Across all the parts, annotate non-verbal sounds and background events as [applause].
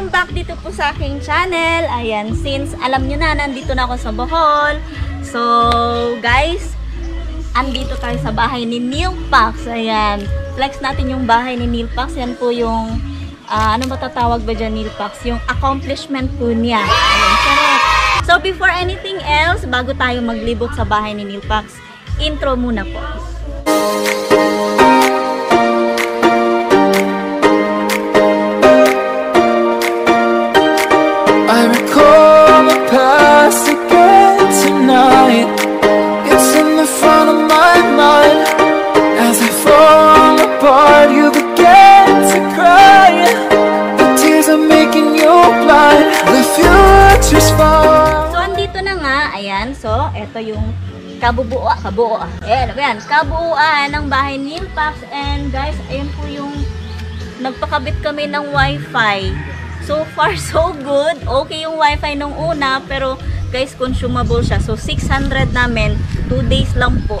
welcome back dito po sa aking channel. Ayan, since alam nyo na, nandito na ako sa Bohol. So, guys, andito tayo sa bahay ni Neil Pax. Ayan, flex natin yung bahay ni Neil Pax. Yan po yung, ah, ano matatawag ba dyan Neil Pax? Yung accomplishment po niya. Ayan, sarap. So, before anything else, bago tayo maglibot sa bahay ni Neil Pax, intro muna po. I kabubuo, kabuo. Ayan, ano ba yan? Kabuuan ng bahay ni Pax. And guys, ayan po yung nagpakabit kami ng wifi. So far, [laughs] so good. Okay yung wifi nung una, pero guys, consumable siya. So, 600 namin, 2 days lang po.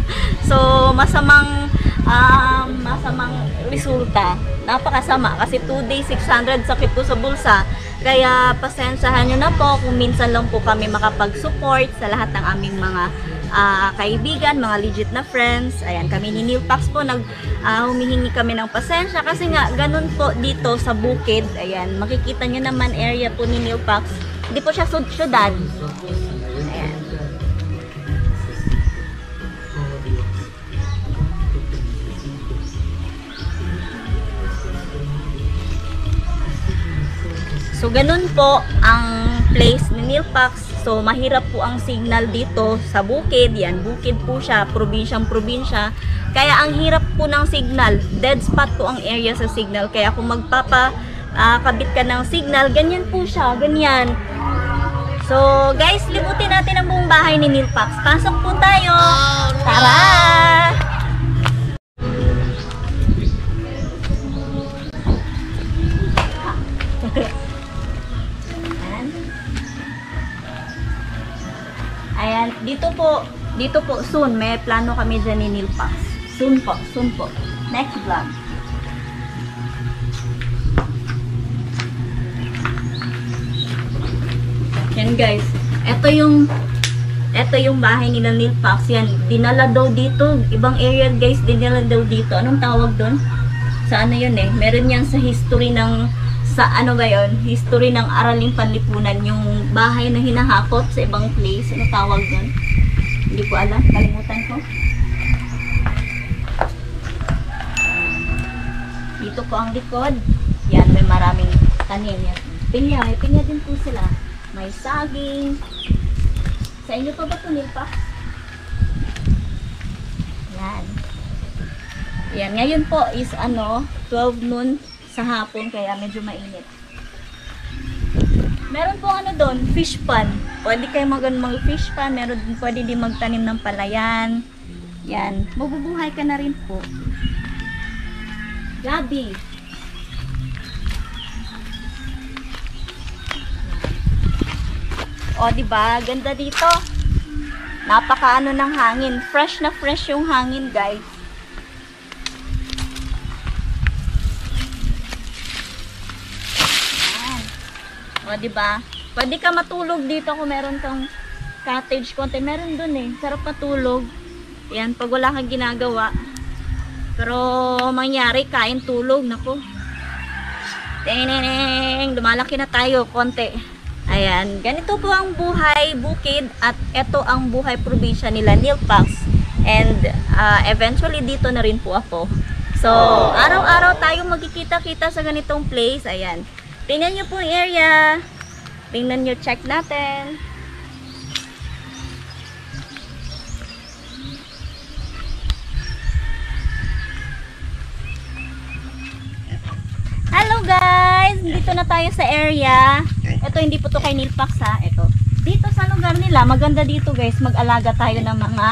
[laughs] so, masamang, um, masamang resulta. Napakasama kasi 2 days, 600, sakit po sa bulsa. Kaya, pasensyahan nyo na po kung minsan lang po kami makapag-support sa lahat ng aming mga ah, kaibigan, mga legit na friends. Ayan, kami ni Neil Pax po, nag, ah, humihingi kami ng pasensya kasi nga, ganun po dito sa bukid. Ayan, makikita nyo naman area po ni Neil Pax. Hindi po siya sud- syudad. So, ganun po ang place ni Neil Pax. So, mahirap po ang signal dito sa bukid. Yan, bukid po siya, probinsyang probinsya. Kaya ang hirap po ng signal. Dead spot po ang area sa signal. Kaya kung magpapa ah, kabit ka ng signal, ganyan po siya, ganyan. So, guys, libutin natin ang buong bahay ni Neil Pax. Pasok po tayo! Tara! Ayan. [laughs] Ayan, dito po, dito po soon, may plano kami dyan ni Neil Pax. Soon po, soon po. Next vlog. Yan guys, ito yung ito yung bahay nila Neil Pax. Yan, dinala daw dito. Ibang area guys, dinala daw dito. Anong tawag doon? Sa ano yun eh? Meron yan sa history ng sa ano ba yun? History ng Araling Panlipunan. Yung bahay na hinahakot sa ibang place. Ano tawag doon? Hindi ko alam. Kalimutan ko. Dito po ang likod. Yan, may maraming tanim yan. Pinya, may pinya din po sila. May saging. Sa inyo pa ba ito, Nilpa? Yan. Yan, ngayon po is ano, 12 noon sa hapon, kaya medyo mainit. Meron po ano doon, fish pan. Pwede kayo mag mag fish pan, meron din pwede din magtanim ng palayan. Yan, mabubuhay ka na rin po. Gabi. O, di ba? Ganda dito. Napakaano ng hangin. Fresh na fresh yung hangin, guys. Yan. O, di ba? Pwede ka matulog dito kung meron kang cottage konti. Meron dun eh. Sarap matulog. Yan, pag wala kang ginagawa. Pero, mangyari, kain tulog. Nako. Teneng! Lumalaki na tayo, konti. Ayan, ganito po ang buhay bukid at ito ang buhay probinsya nila Neil Pax. And uh, eventually dito na rin po ako. So, araw-araw tayo magkikita-kita sa ganitong place. Ayan. Tingnan nyo po yung area. Tingnan nyo, check natin. Hello guys! Dito na tayo sa area. Ito hindi po to kay Neil Pax ha. Ito. Dito sa lugar nila, maganda dito guys. Mag-alaga tayo ng mga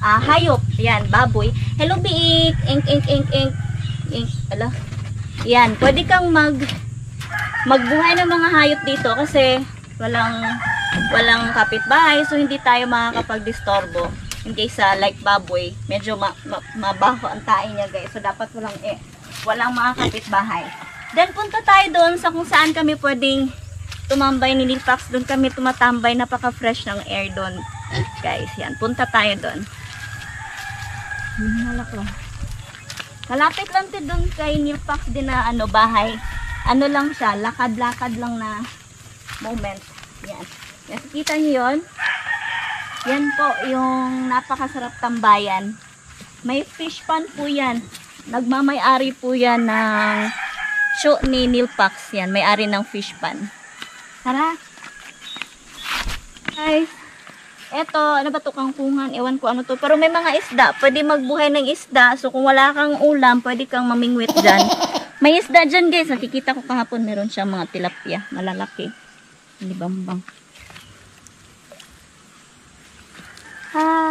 ah, hayop. Yan, baboy. Hello Biik! Ink, ink, ink, ink. Ink. Ala. Yan, pwede kang mag magbuhay ng mga hayop dito kasi walang walang kapitbahay so hindi tayo makakapag-disturbo in case sa like baboy medyo ma, ma, mabaho ang tae niya guys so dapat walang eh walang mga kapitbahay Then punta tayo doon sa kung saan kami pwedeng tumambay ni Nilpax. Doon kami tumatambay. Napaka-fresh ng air doon. Guys, yan. Punta tayo doon. Hinala ko. Malapit lang din doon kay Nilpax din na ano, bahay. Ano lang siya, lakad-lakad lang na moment. Yan. Yan, kita niyo yon? Yan po yung napakasarap tambayan. May fish pan po yan. Nagmamay-ari po yan ng show ni Nilpax yan. May-ari ng fish pan. Tara. Guys. Eto, ano ba to kangkungan? Ewan ko ano to. Pero may mga isda. Pwede magbuhay ng isda. So kung wala kang ulam, pwede kang mamingwit dyan. May isda dyan guys. Nakikita ko kahapon meron siyang mga tilapia. Malalaki. Hindi bambang. Hi!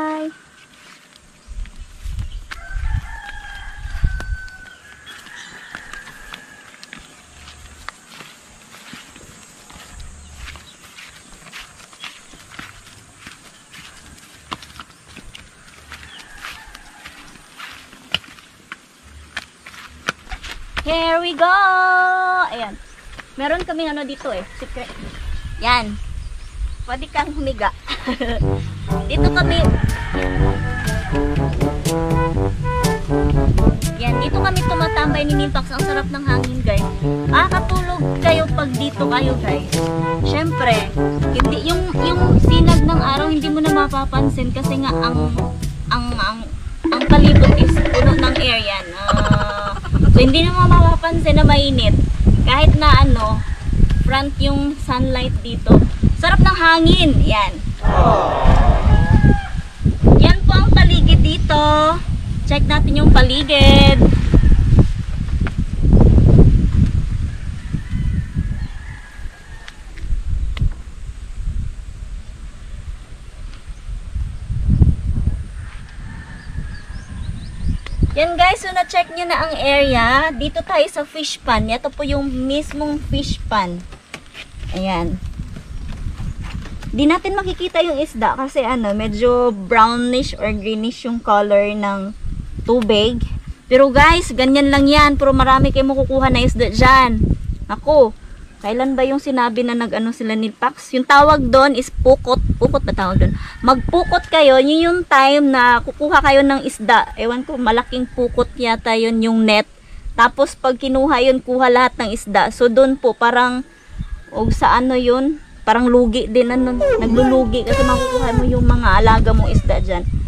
Here we go! Ayan. Meron kami ano dito eh. Secret. Yan. Pwede kang humiga. [laughs] dito kami. Yan. Dito kami tumatambay ni Nimpax. Ang sarap ng hangin guys. Ah, kayo pag dito kayo guys. Syempre, hindi, yung, yung sinag ng araw hindi mo na mapapansin kasi nga ang ang ang ang palibot is puno ng air yan. Ah, so hindi na mo mapapansin na mainit. Kahit na ano, front yung sunlight dito. Sarap ng hangin. Yan. Yan po ang paligid dito. Check natin yung paligid. Yan guys, so na-check nyo na ang area. Dito tayo sa fish pan. Ito po yung mismong fish pan. Ayan. Di natin makikita yung isda kasi ano, medyo brownish or greenish yung color ng tubig. Pero guys, ganyan lang yan. Pero marami kayo makukuha na isda dyan. Ako, kailan ba yung sinabi na nag-ano sila ni Pax? Yung tawag doon is pukot. Pukot ba tawag doon? Magpukot kayo, yun yung time na kukuha kayo ng isda. Ewan ko, malaking pukot yata yun yung net. Tapos pag kinuha yun, kuha lahat ng isda. So doon po, parang, o sa ano yun, parang lugi din ano, naglulugi kasi makukuha mo yung mga alaga mong isda dyan.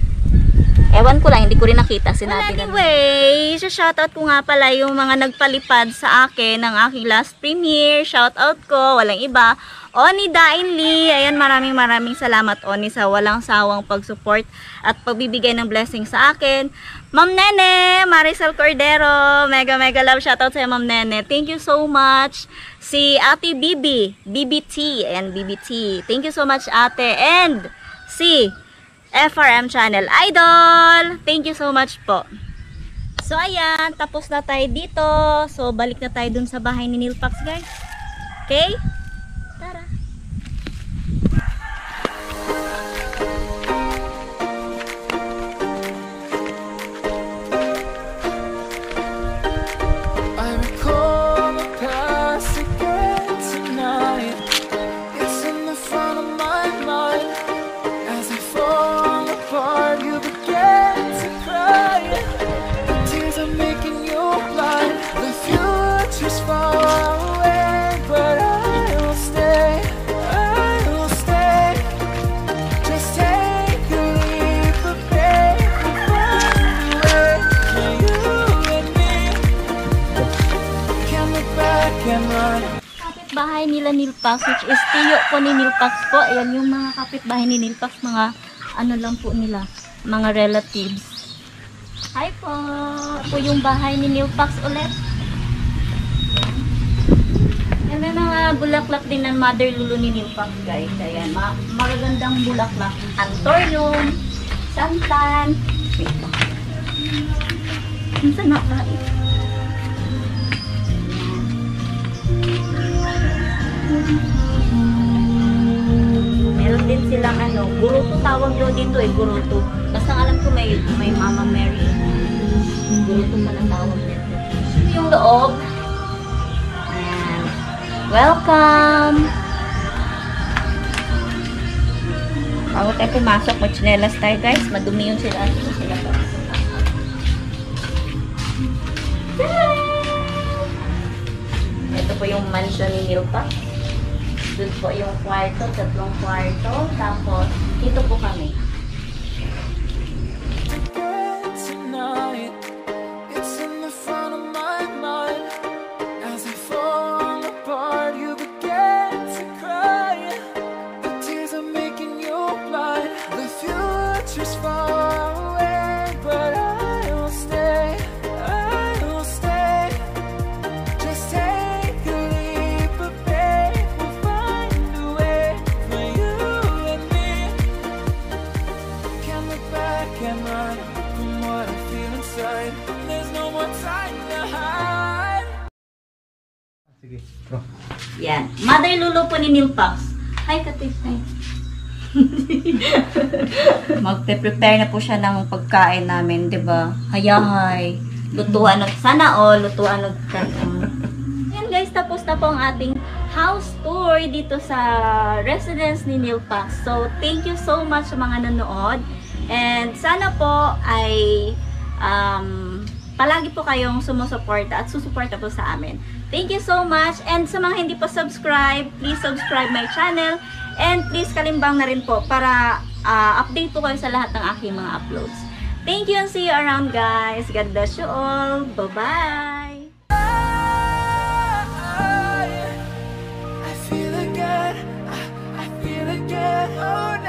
Ewan ko lang, hindi ko rin nakita. Sinabi well, anyway, so shoutout ko nga pala yung mga nagpalipad sa akin ng aking last premiere. Shoutout ko, walang iba. Oni Dainli, ayan maraming maraming salamat Oni sa walang sawang pag-support at pagbibigay ng blessing sa akin. Ma'am Nene, Marisol Cordero, mega mega love shoutout sa Ma'am Nene. Thank you so much. Si Ate Bibi, BBT, and BBT. Thank you so much ate. And si FRM Channel Idol. Thank you so much po. So, ayan. Tapos na tayo dito. So, balik na tayo dun sa bahay ni Nilpax, guys. Okay? Tara. Kapitbahay nila Nilpax, which is tiyo po ni Nilpax po. Ayan yung mga kapitbahay ni Nilpax, mga ano lang po nila, mga relatives. Hi po! Po yung bahay ni Nilpax ulit. Yan, may mga bulaklak din ng mother lulu ni Nilpax guys. Ayan, ma magagandang bulaklak. Antorium, santan. Wait lang. Minsan na, Meron din silang ano, guruto tawag daw dito eh, guruto. Basta alam ko may, may Mama Mary. Guruto pa na tawag dito. Ito yung loob. Welcome! Bago tayo pumasok, mag-chinelas tayo guys. Madumi yung sila. sila pa. Ito po yung mansion ni Milpa. Doon po yung kwarto, tatlong kwarto. Tapos, dito po kami. Yan. Mother Lulu po ni Nilpax. Hi, Katis. [laughs] Hi. Magpe-prepare na po siya ng pagkain namin, di ba? Hayahay. Lutuan ng, sana all, lutuan ng [laughs] Yan guys, tapos na po ang ating house tour dito sa residence ni Nilpax. So, thank you so much sa mga nanood. And sana po ay um, palagi po kayong sumusuporta at susuporta po sa amin. Thank you so much and sa mga hindi po subscribe, please subscribe my channel and please kalimbang na rin po para uh, update po kayo sa lahat ng aking mga uploads. Thank you and see you around guys. God bless you all. Bye-bye! Oh